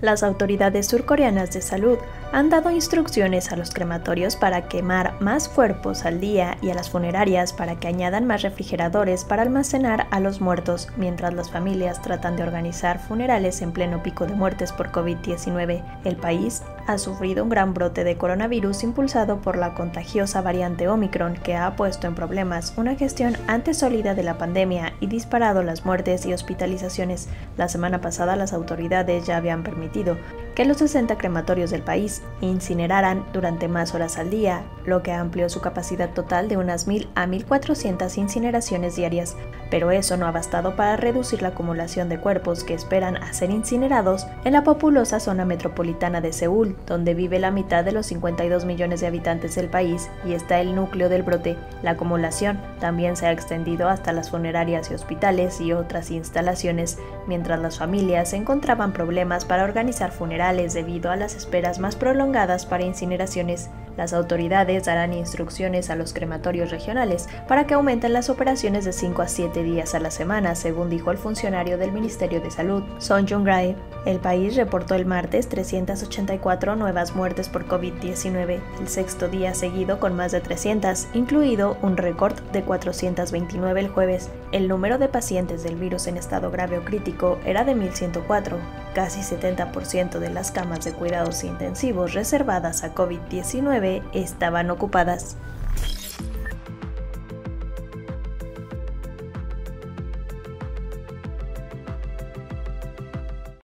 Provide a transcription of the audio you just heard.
Las autoridades surcoreanas de salud han dado instrucciones a los crematorios para quemar más cuerpos al día y a las funerarias para que añadan más refrigeradores para almacenar a los muertos, mientras las familias tratan de organizar funerales en pleno pico de muertes por COVID-19. El país ha sufrido un gran brote de coronavirus impulsado por la contagiosa variante Omicron que ha puesto en problemas una gestión antes sólida de la pandemia y disparado las muertes y hospitalizaciones. La semana pasada las autoridades ya habían permitido que los 60 crematorios del país incineraran durante más horas al día, lo que amplió su capacidad total de unas 1.000 a 1.400 incineraciones diarias, pero eso no ha bastado para reducir la acumulación de cuerpos que esperan a ser incinerados en la populosa zona metropolitana de Seúl, donde vive la mitad de los 52 millones de habitantes del país y está el núcleo del brote. La acumulación también se ha extendido hasta las funerarias y hospitales y otras instalaciones, mientras las familias encontraban problemas para organizar funerales debido a las esperas más prolongadas para incineraciones. Las autoridades darán instrucciones a los crematorios regionales para que aumenten las operaciones de 5 a 7 días a la semana, según dijo el funcionario del Ministerio de Salud, Son Jung-rae. El país reportó el martes 384 nuevas muertes por COVID-19, el sexto día seguido con más de 300, incluido un récord de 429 el jueves. El número de pacientes del virus en estado grave o crítico era de 1104. Casi 70% de las camas de cuidados intensivos reservadas a COVID-19 estaban ocupadas.